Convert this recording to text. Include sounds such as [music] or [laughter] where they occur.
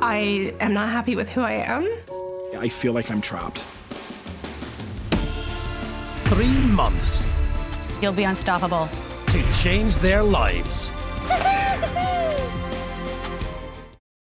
I am not happy with who I am. I feel like I'm trapped. Three months You'll be unstoppable. to change their lives. [laughs]